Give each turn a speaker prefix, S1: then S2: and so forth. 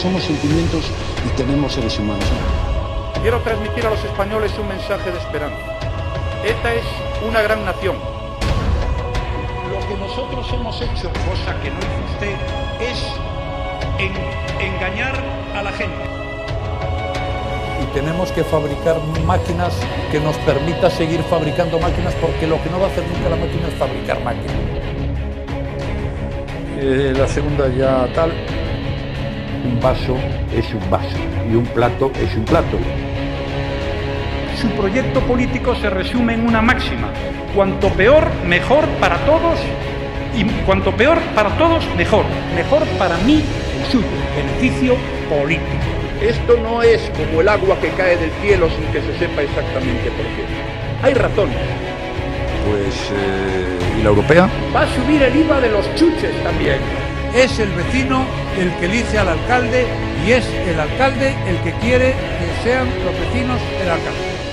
S1: somos sentimientos y tenemos seres humanos.
S2: Quiero transmitir a los españoles un mensaje de esperanza. Esta es una gran nación.
S3: Lo que nosotros hemos hecho, cosa que no hizo usted, es en, engañar a la gente.
S4: Y tenemos que fabricar máquinas que nos permita seguir fabricando máquinas porque lo que no va a hacer nunca la máquina es fabricar máquinas.
S5: Eh, la segunda ya tal.
S6: Un vaso es un vaso y un plato es un plato.
S7: Su proyecto político se resume en una máxima. Cuanto peor, mejor para todos y cuanto peor para todos, mejor. Mejor para mí, el suyo. Beneficio político.
S8: Esto no es como el agua que cae del cielo sin que se sepa exactamente por qué. Hay razones.
S5: Pues, eh, ¿y la europea?
S7: Va a subir el IVA de los chuches también.
S4: Es el vecino el que elige al alcalde y es el alcalde el que quiere que sean los vecinos el alcalde.